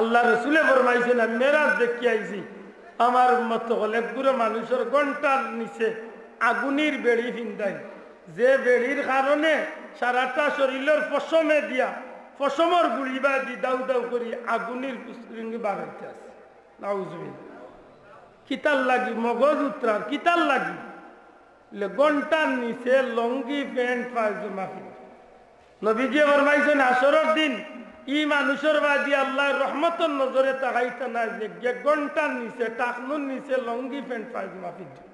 আল্লাহ রসুলে ফরমাইছেন মেরাজ দেখি আইছি। আমার মত অনেকগুলো মানুষের ঘণ্টার নিচে আগুনের বেড়ি ফিন্দাই যে বেড়ির কারণে সারাটা শরীরের ফসমে দিয়া ফসমর গুড়ি বা দি দাউ দাউ করি আগুনের পুষ্করিণী বাড়াইতে আছে। কিতাল লাগি, মগজ উত্তরার কিতাল লাগি। ঘণ্টার নিচে লঙ্গি, প্যান্ট, পায়জামা। নবীজি ফরমাইছেন আসরের দিন ই মানুষের বাদি আল্লাহ রহমতের নজরে তাকাইতে না যে ঘণ্টার নিচে টাকনুর নিচে, লঙ্গি প্যান্ট, পায়জামা ফিরে